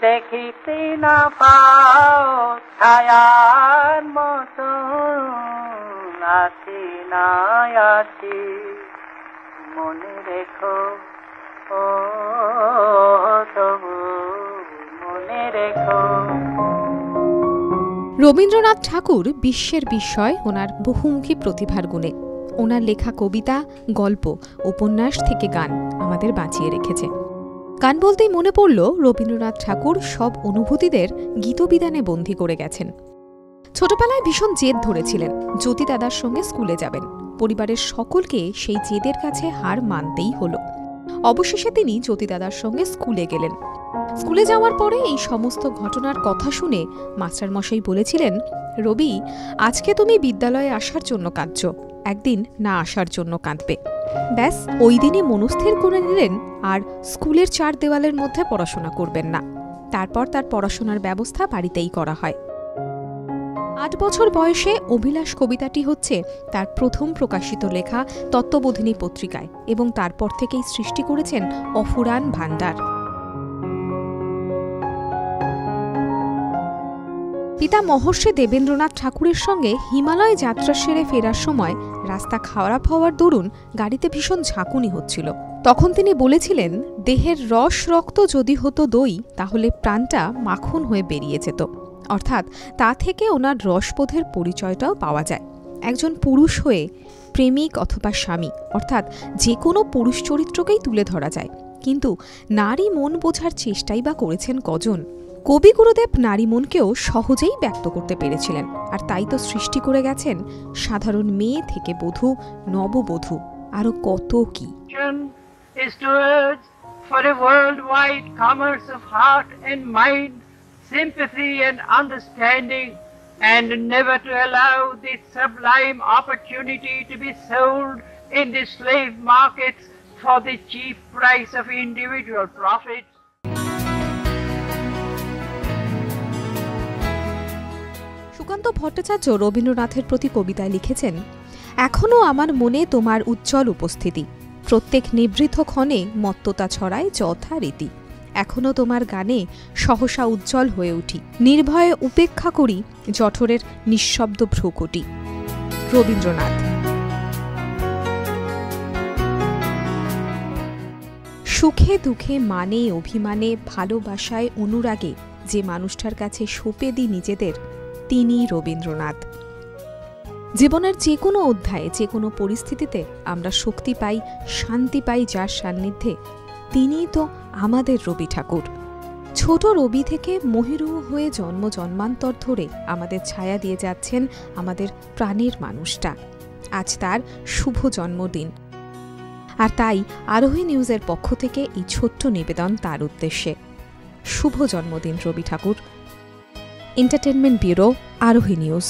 দেখিতে না পাও ছায়ার মতো আছি না আছি। মনে রেখো, ও তবু মনে রেখো। রবীন্দ্রনাথ ঠাকুর বিশ্বের বিস্ময় ওনার বহুমুখী প্রতিভার গুণে। ওনার লেখা কবিতা, গল্প, উপন্যাস থেকে গান আমাদের বাঁচিয়ে রেখেছে। গান বলতেই মনে পড়ল রবীন্দ্রনাথ ঠাকুর সব অনুভূতিদের গীতবিধানে বন্দী করে গেছেন। ছোটবেলায় ভীষণ জেদ ধরেছিলেন, জ্যোতি দাদার সঙ্গে স্কুলে যাবেন। পরিবারের সকলকে সেই জেদের কাছে হার মানতেই হলো। অবশেষে তিনি জ্যোতি দাদার সঙ্গে স্কুলে গেলেন। স্কুলে যাওয়ার পরে এই সমস্ত ঘটনার কথা শুনে মাস্টারমশাই বলেছিলেন, রবি, আজকে তুমি বিদ্যালয়ে আসার জন্য কাঁদছ, একদিন না আসার জন্য কাঁদবে। ব্যাস, ওই দিনই মনস্থির করে নিলেন আর স্কুলের চার দেওয়ালের মধ্যে পড়াশোনা করবেন না। তারপর তার পড়াশোনার ব্যবস্থা বাড়িতেই করা হয়। আট বছর বয়সে অভিলাষ কবিতাটি হচ্ছে তার প্রথম প্রকাশিত লেখা তত্ত্ববোধিনী পত্রিকায় এবং তারপর থেকেই সৃষ্টি করেছেন অফুরান ভাণ্ডার পিতা মহর্ষি দেবেন্দ্রনাথ ঠাকুরের সঙ্গে হিমালয় যাত্রা সেরে ফেরার সময় রাস্তা খারাপ হওয়ার দরুন গাড়িতে ভীষণ ঝাঁকুনি হচ্ছিল। তখন তিনি বলেছিলেন, দেহের রস রক্ত যদি হতো দই, তাহলে প্রাণটা মাখন হয়ে বেরিয়ে যেত। অর্থাৎ তা থেকে ওনার রসবোধের পরিচয়টাও পাওয়া যায়। একজন পুরুষ হয়ে প্রেমিক অথবা স্বামী, অর্থাৎ যে কোনো পুরুষ চরিত্রকেই তুলে ধরা যায়। কিন্তু নারী মন বোঝার চেষ্টাই বা করেছেন কজন? কবি গুরুদেব নারী মনকেও সহজেই ব্যক্ত করতে পেরেছিলেন আর তাই তো সৃষ্টি করে গেছেন সাধারণ মেয়ে থেকে বধূ নববধূ আরও কত কি for a worldwide commerce of heart and mind, sympathy and understanding, and never to allow this sublime opportunity to be sold in the slave markets for the cheap price of individual profits. Sukanta Bhattacharya রবীন্দ্রনাথের প্রতি কবিতায় লিখেছেন এখনও আমার মনে তোমার উজ্জ্বল উপস্থিতি। প্রত্যেক নিভৃত ক্ষণে মত্ততা ছড়ায় যথারীতি এখনও তোমার গানে সহসা উজ্জ্বল হয়ে উঠি। নির্ভয়ে উপেক্ষা করি জঠরের নিঃশব্দ ভ্রুকুটি। রবীন্দ্রনাথ। সুখে দুঃখে মানে অভিমানে ভালোবাসায় অনুরাগে যে মানুষটার কাছে সঁপে দিই নিজেদের তিনি রবীন্দ্রনাথ। জীবনের যে কোনো অধ্যায়ে যে কোনো পরিস্থিতিতে আমরা শক্তি পাই, শান্তি পাই যার সান্নিধ্যে, তিনিই তো আমাদের রবি ঠাকুর। ছোট রবি থেকে মহিরু হয়ে জন্ম জন্মান্তর ধরে আমাদের ছায়া দিয়ে যাচ্ছেন আমাদের প্রাণের মানুষটা। আজ তার শুভ জন্মদিন। আর তাই আরোহী নিউজের পক্ষ থেকে এই ছোট্ট নিবেদন তার উদ্দেশ্যে। শুভ জন্মদিন Rabi Thakur. Entertainment bureau Arohi news